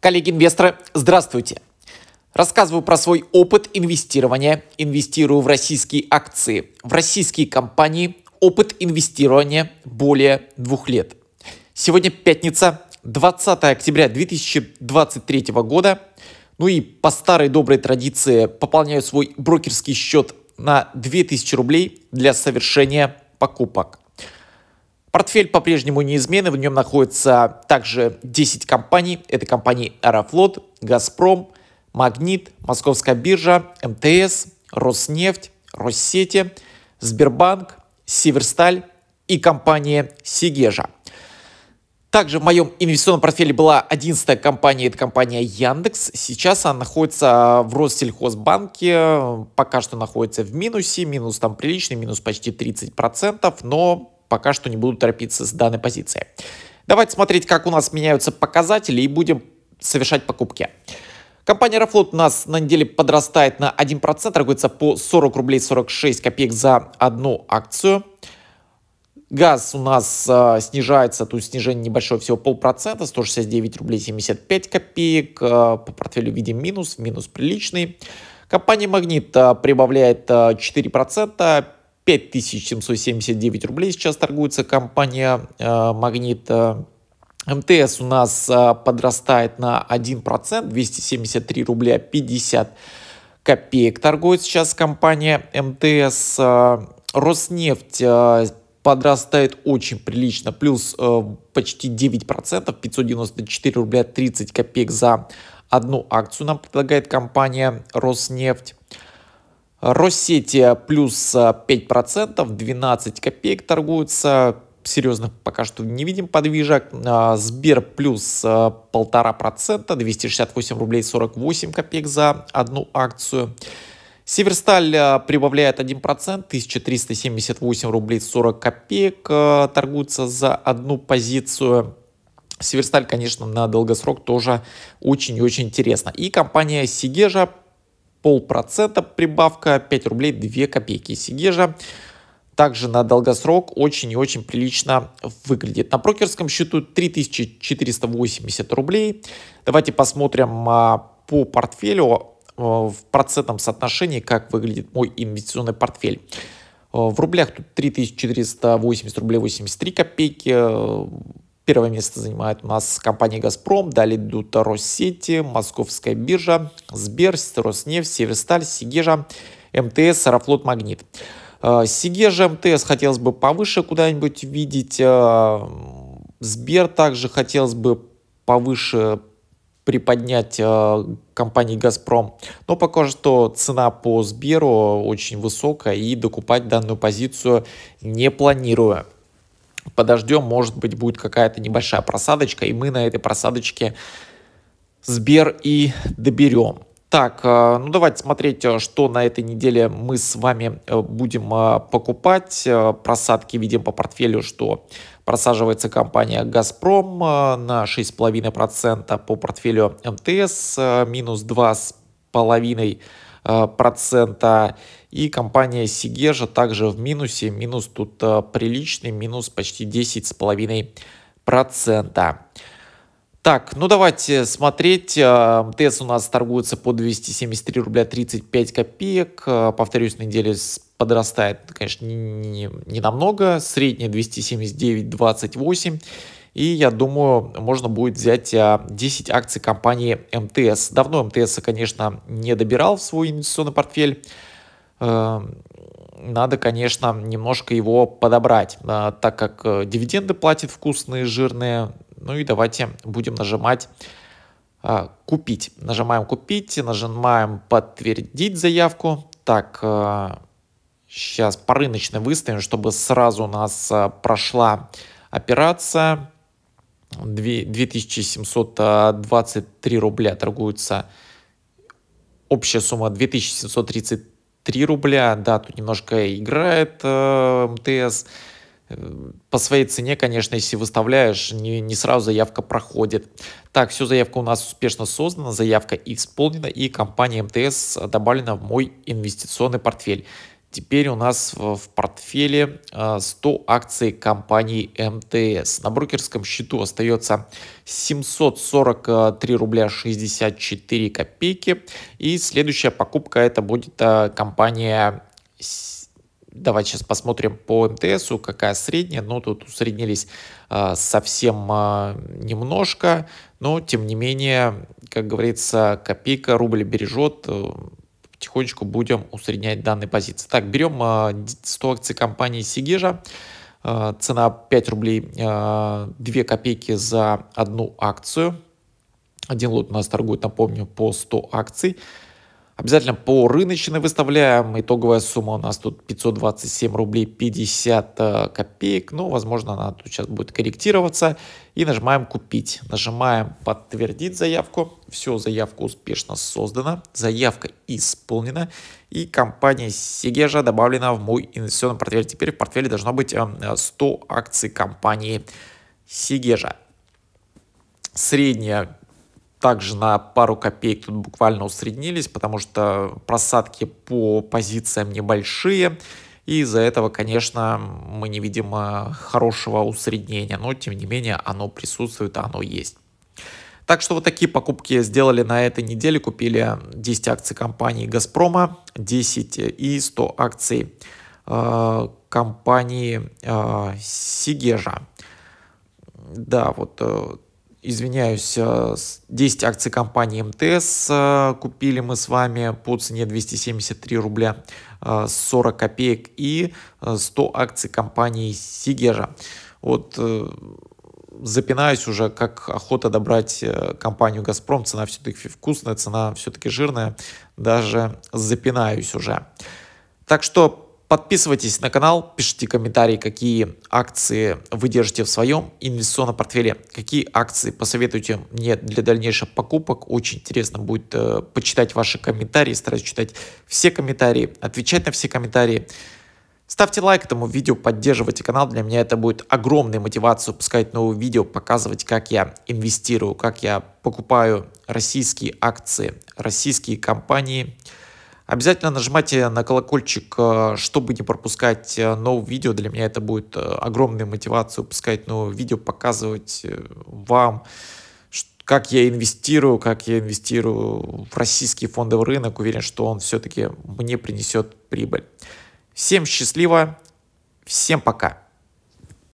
Коллеги-инвесторы, здравствуйте! Рассказываю про свой опыт инвестирования. Инвестирую в российские акции, в российские компании. Опыт инвестирования более двух лет. Сегодня пятница, 20 октября 2023 года. Ну и по старой доброй традиции пополняю свой брокерский счет на 2000 рублей для совершения покупок. Портфель по-прежнему неизменный, в нем находится также 10 компаний. Это компании Аэрофлот, Газпром, Магнит, Московская биржа, МТС, Роснефть, Россети, Сбербанк, Северсталь и компания Сигежа. Также в моем инвестиционном портфеле была 11 компания, это компания Яндекс. Сейчас она находится в Россельхозбанке, пока что находится в минусе, минус там приличный, минус почти 30%, но пока что не буду торопиться с данной позицией. Давайте смотреть, как у нас меняются показатели и будем совершать покупки. Компания Аэрофлот у нас на неделе подрастает на 1%, торгуется по 40 рублей 46 копеек за одну акцию. Газ у нас э, снижается, тут снижение небольшое, всего полпроцента, 169 рублей 75 копеек. Э, по портфелю видим минус, минус приличный. Компания Магнит э, прибавляет э, 4%, 5779 рублей сейчас торгуется компания э, Магнит. Э, МТС у нас э, подрастает на 1%, 273 рубля 50 копеек торгует сейчас компания МТС. Роснефть подрастает очень прилично, плюс почти 9%, 594 рубля 30 копеек за одну акцию нам предлагает компания Роснефть. Россетия плюс 5%, 12 копеек торгуются. Серьезных пока что не видим подвижек. А, Сбер плюс полтора процента, 268 рублей 48 копеек за одну акцию. Северсталь а, прибавляет 1%, 1378 рублей 40 копеек а, торгуются за одну позицию. Северсталь, конечно, на долгосрок тоже очень и очень интересно. И компания Сигежа полпроцента прибавка, 5 рублей 2 копейки. Сигежа также на долгосрок очень и очень прилично выглядит. На брокерском счету 3480 рублей. Давайте посмотрим а, по портфелю а, в процентном соотношении, как выглядит мой инвестиционный портфель. А, в рублях тут 3480 рублей 83 копейки. Первое место занимает у нас компания «Газпром», далее идут Россети, Московская биржа, Сбер, Роснефть, Северсталь, Сигежа, МТС, Аэрофлот, Магнит. Э, Сигежа, МТС хотелось бы повыше куда-нибудь видеть. Э, Сбер также хотелось бы повыше приподнять э, компании «Газпром». Но пока что цена по Сберу очень высокая и докупать данную позицию не планирую подождем, может быть, будет какая-то небольшая просадочка, и мы на этой просадочке Сбер и доберем. Так, э, ну давайте смотреть, э, что на этой неделе мы с вами э, будем покупать. Просадки видим по портфелю, что просаживается компания «Газпром» на 6,5%, по портфелю МТС минус 2,5%, Э, процента. И компания Сигежа также в минусе. Минус тут э, приличный, минус почти 10,5%. Так, ну давайте смотреть. Э, МТС у нас торгуется по 273 рубля 35 копеек. Повторюсь, на неделе подрастает, конечно, не, не, не намного. Средняя 279,28. И я думаю, можно будет взять 10 а, акций компании МТС. Давно МТС, конечно, не добирал в свой инвестиционный портфель. Эм, надо, конечно, немножко его подобрать, а, так как э, дивиденды платят вкусные, жирные. Ну и давайте будем нажимать а, купить. Нажимаем купить, нажимаем подтвердить заявку. Так, сейчас по рыночной выставим, чтобы сразу у нас прошла операция. 2723 рубля торгуются. Общая сумма 2733 рубля. Да, тут немножко играет э, МТС. По своей цене, конечно, если выставляешь, не, не сразу заявка проходит. Так, все, заявка у нас успешно создана, заявка исполнена, и компания МТС добавлена в мой инвестиционный портфель. Теперь у нас в портфеле 100 акций компании МТС. На брокерском счету остается 743 рубля 64 копейки. И следующая покупка это будет компания Давайте сейчас посмотрим по МТСу, какая средняя. Ну, тут усреднились э, совсем э, немножко, но, тем не менее, как говорится, копейка рубль бережет. Потихонечку будем усреднять данные позиции. Так, берем э, 100 акций компании Сигежа. Э, цена 5 рублей э, 2 копейки за одну акцию. Один лот у нас торгует, напомню, по 100 акций. Обязательно по рыночной выставляем. Итоговая сумма у нас тут 527 рублей 50 э, копеек. Ну, возможно, она тут сейчас будет корректироваться. И нажимаем «Купить». Нажимаем «Подтвердить заявку». Все, заявка успешно создана. Заявка исполнена. И компания Сигежа добавлена в мой инвестиционный портфель. Теперь в портфеле должно быть 100 э, акций компании Сигежа. Средняя также на пару копеек тут буквально усреднились, потому что просадки по позициям небольшие. И из-за этого, конечно, мы не видим э, хорошего усреднения, но тем не менее оно присутствует, оно есть. Так что вот такие покупки сделали на этой неделе. Купили 10 акций компании «Газпрома», 10 и 100 акций э, компании э, «Сигежа». Да, вот э, извиняюсь, 10 э, акций компании МТС э, купили мы с вами по цене 273 рубля 40 э, копеек и 100 акций компании Сигежа. Вот запинаюсь уже, как охота добрать компанию «Газпром». Цена все-таки вкусная, цена все-таки жирная. Даже запинаюсь уже. Так что Подписывайтесь на канал, пишите комментарии, какие акции вы держите в своем инвестиционном портфеле, какие акции посоветуете мне для дальнейших покупок. Очень интересно будет э, почитать ваши комментарии, стараюсь читать все комментарии, отвечать на все комментарии. Ставьте лайк этому видео, поддерживайте канал. Для меня это будет огромной мотивацией выпускать новые видео, показывать, как я инвестирую, как я покупаю российские акции, российские компании – Обязательно нажимайте на колокольчик, э, чтобы не пропускать э, новые видео. Для меня это будет э, огромной мотивацией выпускать новые видео, показывать вам, как я инвестирую, как я инвестирую в российский фондовый рынок. Уверен, что он все-таки мне принесет прибыль. Всем счастливо, всем пока.